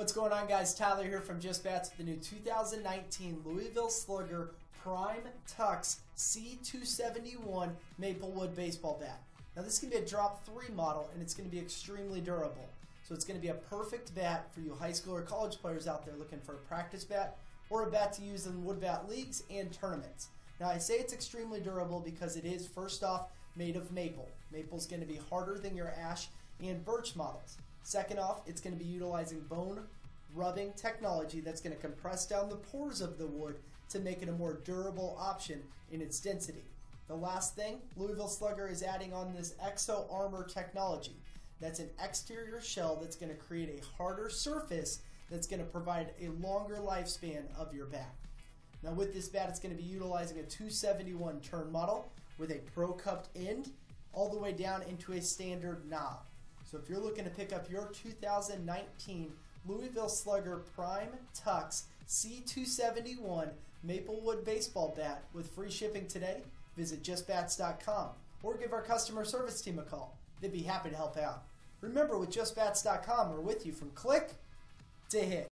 What's going on, guys? Tyler here from Just Bats with the new 2019 Louisville Slugger Prime Tux C271 Maplewood baseball bat. Now, this can be a drop 3 model, and it's going to be extremely durable. So, it's going to be a perfect bat for you high school or college players out there looking for a practice bat or a bat to use in wood bat leagues and tournaments. Now, I say it's extremely durable because it is, first off, made of maple. Maple is going to be harder than your ash and birch models. Second off, it's going to be utilizing bone rubbing technology that's going to compress down the pores of the wood to make it a more durable option in its density. The last thing, Louisville Slugger is adding on this Exo Armor technology. That's an exterior shell that's going to create a harder surface that's going to provide a longer lifespan of your bat. Now with this bat, it's going to be utilizing a 271 turn model with a pro cupped end all the way down into a standard knob. So if you're looking to pick up your 2019 Louisville Slugger Prime Tux C271 Maplewood baseball bat with free shipping today, visit justbats.com or give our customer service team a call. They'd be happy to help out. Remember, with justbats.com, we're with you from click to hit.